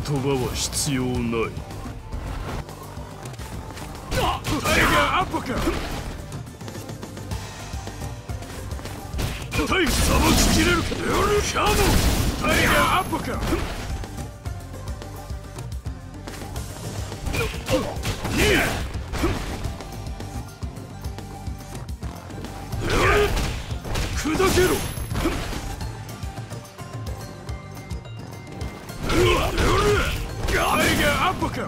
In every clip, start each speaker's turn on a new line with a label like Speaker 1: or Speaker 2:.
Speaker 1: 言葉は必要ない。
Speaker 2: タイガーアップか。タイガーさばききれるか。ルシャノタイガーアップか。に砕アップかう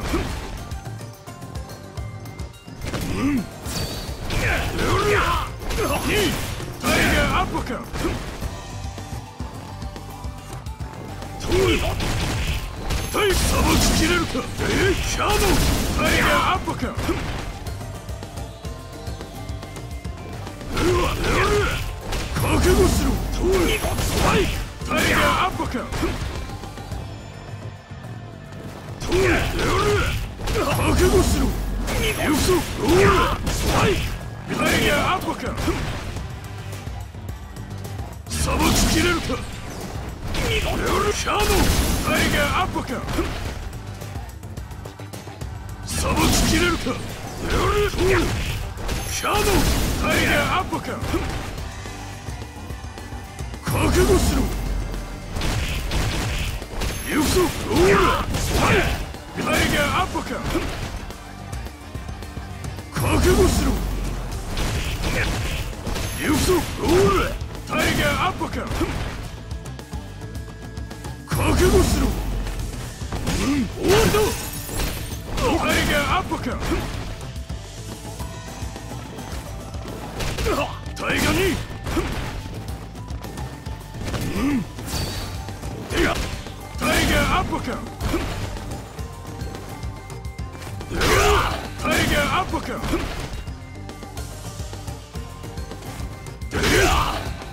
Speaker 2: ん。タイガーアップかタイさばききれるかえシャドウタイガーアップアッパかさばききれるかシャドウタイガーアッパかさばききれるかシャドウタイガーアッパか覚悟しろユソローライガーアッパかタイガーアッパか覚悟しろうん。終わりだタイガーアッパかタイガーにうん。タイガーアップかタイガーアップか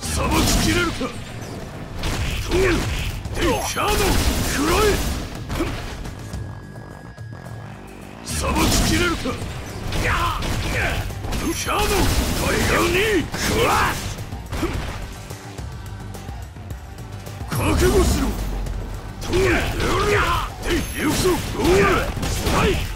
Speaker 2: さばききれるかトールテキャノン食らえさばききれるかルシャードタイガーにクラス覚悟しろトールテイユクソロールスパイク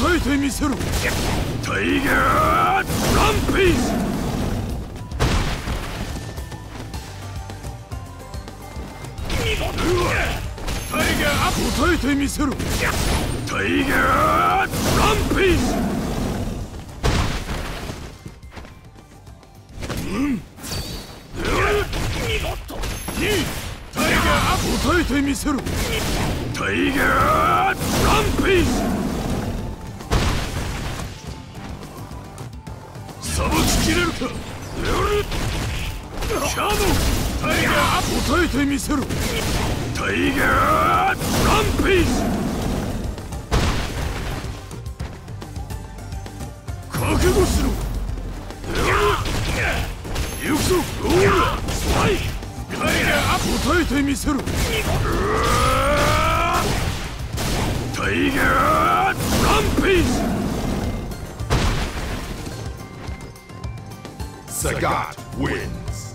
Speaker 2: 答えてみせろ。タイガーランピースタイガー答えてみせろタイガーランピースうん。タイガー答えてみせろタイガーランピース切れるか？シャドウタイガー答えてみせろタイガートランピース覚悟しろ。行くぞ。ローラスパイタイガー答えてみせろタイガートランピース Sagat wins.